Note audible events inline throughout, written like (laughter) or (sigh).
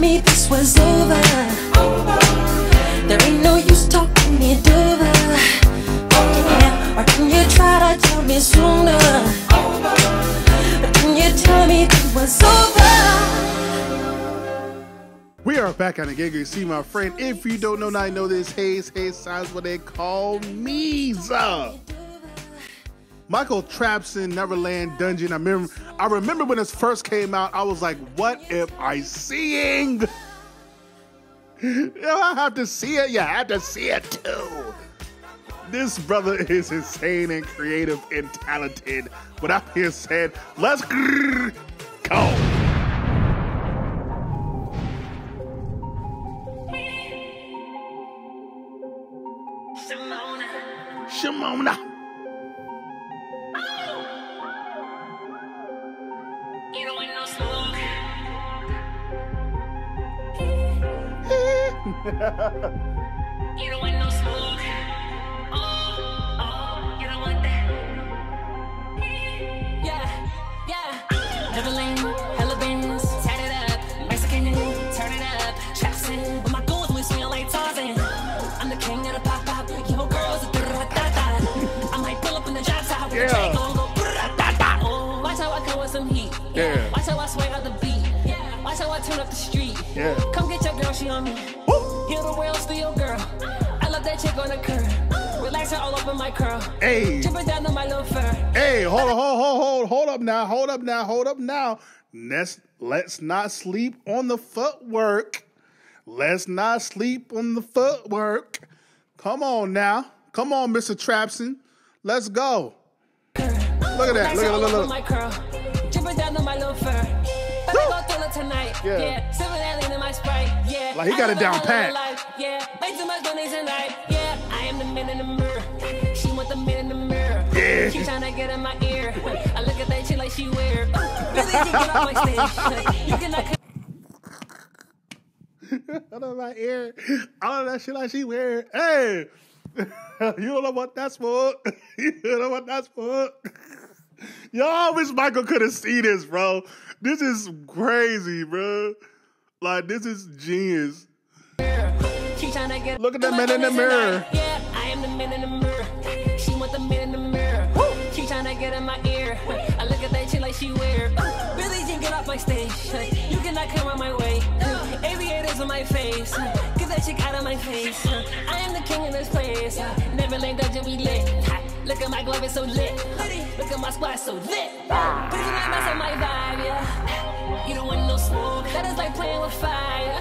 me this was over? There ain't no use talking it over. Yeah. Or can you try to tell me sooner? Or can you tell me it was over? We are back on the gig. You see my friend. If you don't know, now I know this. Haze, Haze sounds what they call me. Michael Trapson, Neverland Dungeon. I remember, I remember when this first came out. I was like, "What am I seeing?" (laughs) I have to see it. You have to see it too. This brother is insane and creative and talented. With that being said, let's (laughs) go. Shimona. You You don't want no smoke. Oh, oh, you don't want that. Yeah, yeah. Neverland, hella bins, it up. Mexican, turn it up. Jackson, but my goals we swing like Tarzan. I'm the king of the pop pop. Yo, girls, da da da. I might pull up in the drop top with Yeah. Oh, watch how I come with some heat. Yeah. Watch how I swing out the beat. Yeah. Watch how I turn up the street. Yeah. Come get your girl, she on me. Heal the world, still girl. I love that chick on the curb. Relax her all over my curl. Hey. Dripping down to my little fur. Hey, hold on, hold, hold, hold, hold up now, hold up now, hold up now. Let's let's not sleep on the footwork. Let's not sleep on the footwork. Come on now, come on, Mr. Trapson. Let's go. Look at that. Look at all look, look. my curl. Dripping down to my little fur. Me go through it tonight. Yeah. Yeah. Sipping that in my sprite. Like, he got it down a hell of a pat. life. Yeah. Make too much money tonight. Yeah. I am the man in the mirror. She want the man in the mirror. Yeah. She tryna get in my ear. I look at that shit like she weird. Really, she get off my stage. You cannot. (laughs) Out of my ear. All of that shit like she weird. Hey, (laughs) you don't know what that's for. (laughs) you don't know what that's for. Y'all wish Michael could have seen this, bro. This is crazy, bro. Like this is genius. She tryna get Look at that man in the mirror. Yeah, I am the man in the mirror. She want the man in the mirror. She tryna get in my ear. I look at that shit like she weird. Billie Jean, get off my stage. You cannot come on my way. Aviators on my face. Get that chick out of my face. I am the king in this place. Neverland dungeon, we lit. Look at my glove, it's so lit. Look at my squad, so lit. Please do not mess up my vibe, yeah. You don't want no smoke. That is like playing with fire.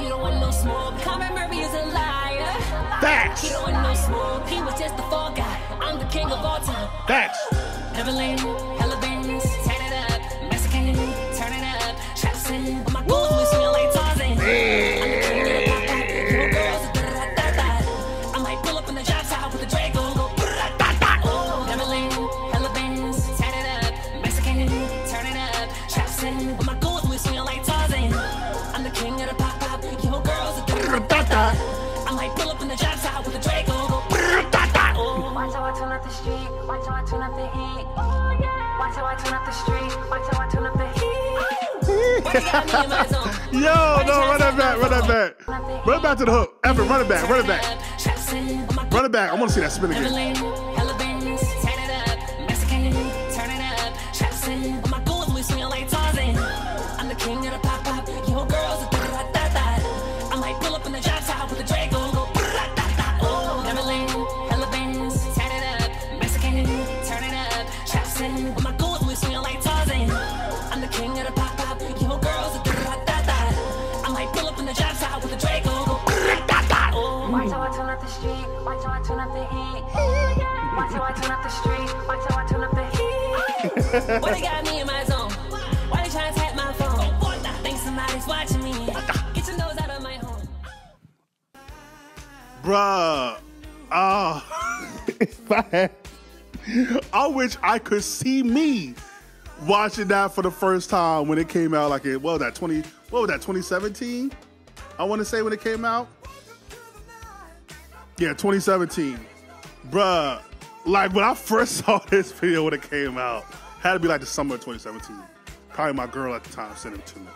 You don't want no smoke. Conrad Murray is a liar. Facts. He don't want no smoke. He was just the fall guy. I'm the king of all time. Facts. Neverland, turn up the street. Watch how I turn up the heat. Oh, Watch how I turn up the street. Watch how I turn up the heat. Why you got me in my zone? Yo, no, run that back, run that back. Run it back to the hook. Evan, run it back, run it back. Run it back. I want to see that spin again. Neverland, hella bands, turn it up. Mexican, turn it up. Trapson, but my goals we swing like Tarzan. I'm the king of the pop pop. Yo, girls, da da da da. I might pull up in the drop top Why they got me in my zone? Why they trying to tap my phone? Think somebody's watching me. Get your nose out of my home. Bruh. Oh, (laughs) if I had, I wish I could see me watching that for the first time when it came out. Like it, what was that twenty? What was that? Twenty seventeen? I want to say when it came out. Yeah, 2017. Bruh, like when I first (laughs) saw this video when it came out, had to be like the summer of 2017. Probably my girl at the time sent it to me.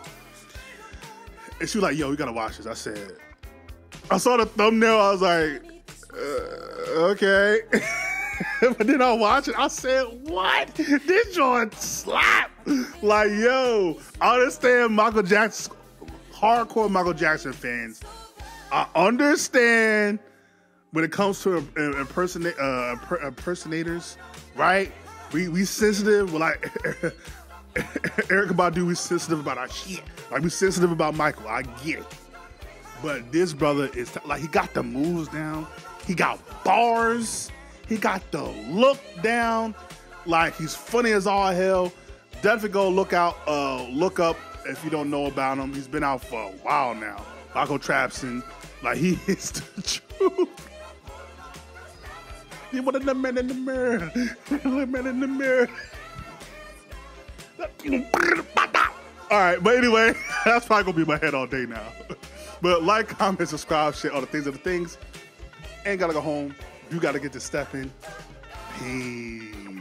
And she was like, "Yo, we gotta watch this." I said, I saw the thumbnail. I was like, uh, "Okay." (laughs) but then I watched it. I said, "What? This joint slap!" Like, yo, I understand Michael Jackson, hardcore Michael Jackson fans. I understand when it comes to impersonate, uh, impersonators, right? We we sensitive. Like (laughs) Erykah Badu, we sensitive about our shit. Like we sensitive about Michael. I get it. But this brother is t- like he got the moves down. He got bars. He got the look down. Like he's funny as all hell. Definitely go look out, uh, look up if you don't know about him. He's been out for a while now. Michael Trapson, like he (laughs) is the truth. You want a little the in the mirror. the man in the mirror. All right, but anyway, (laughs) that's probably gonna be my head all day now. (laughs) But like, comment, subscribe, share all the things of the things. Ain't gotta go home. You gotta get to stepping. Peace.